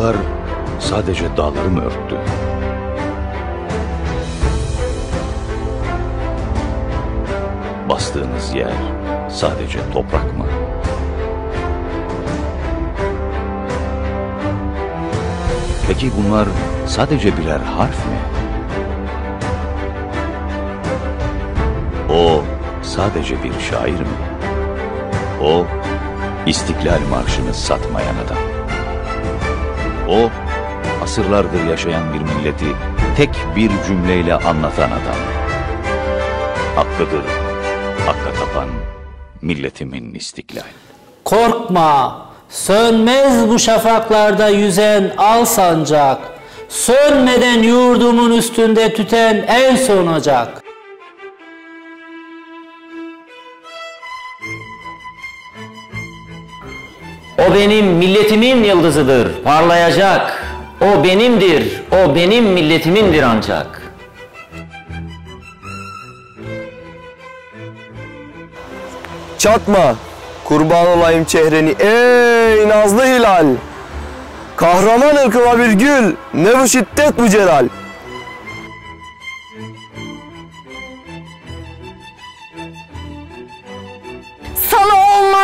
kar sadece dağları mı örttü? Bastığınız yer sadece toprak mı? Peki bunlar sadece birer harf mi? O sadece bir şair mi? O İstiklal Marşı'nı satmayan adam. O asırlardır yaşayan bir milleti tek bir cümleyle anlatan adam. Hakkıdır, hakka tapan milletimin istiklal. Korkma, sönmez bu şafaklarda yüzen al sancak. Sönmeden yurdumun üstünde tüten el sonacak. O benim milletimin yıldızıdır, parlayacak. O benimdir, o benim milletimindir ancak. Çatma, kurban olayım çehreni ey nazlı hilal. Kahraman ırkıma bir gül, ne bu şiddet bu celal.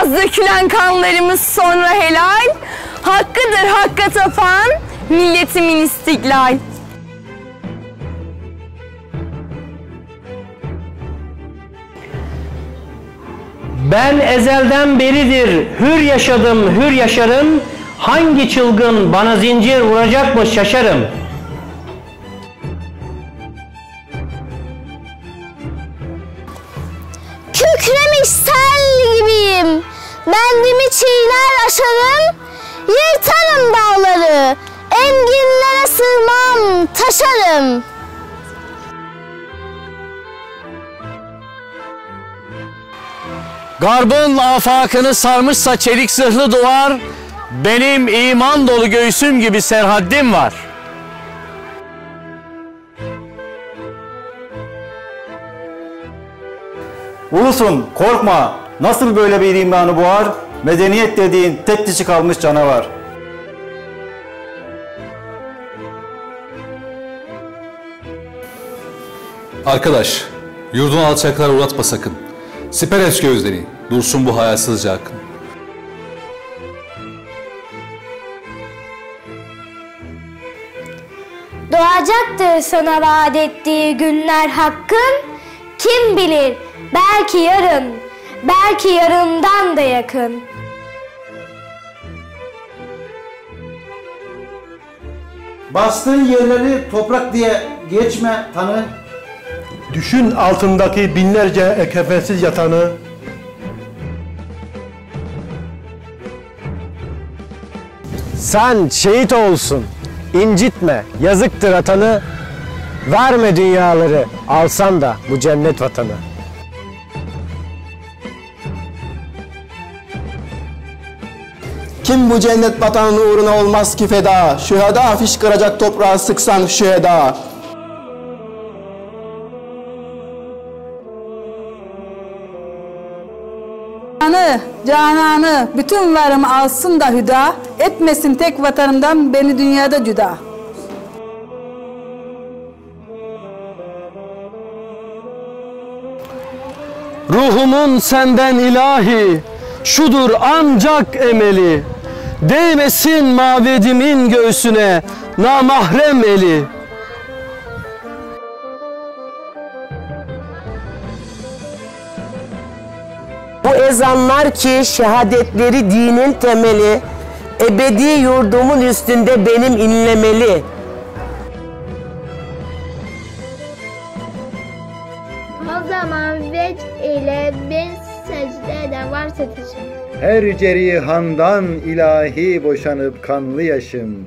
Olmaz dökülen kanlarımız sonra helal. Hakkıdır hakka tapan milletimin istiklal. Ben ezelden beridir hür yaşadım, hür yaşarım. Hangi çılgın bana zincir vuracak mı şaşarım. Bendimi çiğner aşarım. Yırtarım dağları. Enginlere sığmam, taşarım. Garbın afakını sarmışsa çelik zırhlı duvar, benim iman dolu göğsüm gibi serhaddim var. Ulusum korkma. Nasıl böyle bir imanı boğar? Medeniyet dediğin tek dişi kalmış canavar. Arkadaş, yurdun alçaklar uğratma sakın. Siper et gözleri, dursun bu hayasızca akın. Doğacaktır sana vaat ettiği günler hakkın. Kim bilir belki yarın, belki yarından da yakın. Bastığın yerleri toprak diye geçme tanı. Düşün altındaki binlerce kefensiz yatanı. Sen şehit olsun, incitme, yazıktır atanı. Verme dünyaları, alsan da bu cennet vatanı. Kim bu cennet vatanının uğruna olmaz ki feda? Şüheda fışkıracak toprağı sıksan şüheda. Canı, cananı, bütün varımı alsın da hüda, etmesin tek vatanımdan beni dünyada cüda. Ruhumun senden ilahi, şudur ancak emeli. Değmesin mabedimin göğsüne namahrem eli. Bu ezanlar ki şehadetleri dinin temeli, ebedi yurdumun üstünde benim inlemeli. O zaman vec ile bin secde eden varsa taşım. Her cerihandan ilahi boşanıp kanlı yaşım.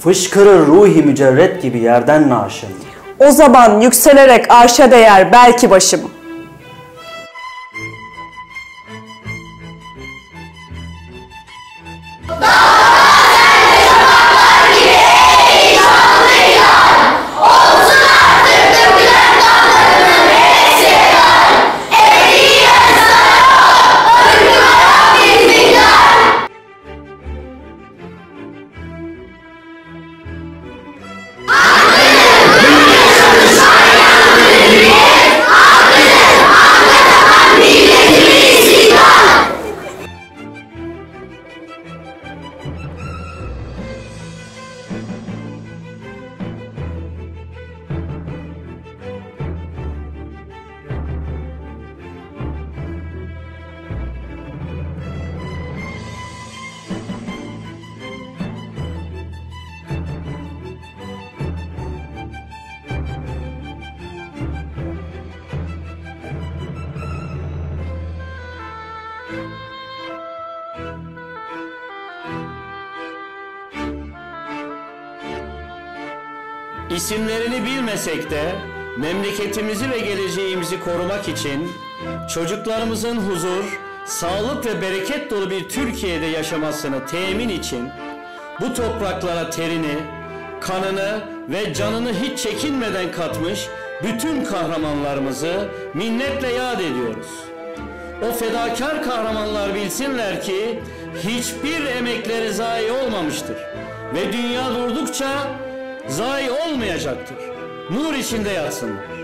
Fışkırır ruhi mücerret gibi yerden naşım. O zaman yükselerek arşa değer belki başım. İsimlerini bilmesek de memleketimizi ve geleceğimizi korumak için çocuklarımızın huzur, sağlık ve bereket dolu bir Türkiye'de yaşamasını temin için bu topraklara terini, kanını ve canını hiç çekinmeden katmış bütün kahramanlarımızı minnetle yad ediyoruz. O fedakar kahramanlar bilsinler ki hiçbir emekleri zayi olmamıştır ve dünya durdukça zayi olmayacaktır. Nur içinde yatsınlar.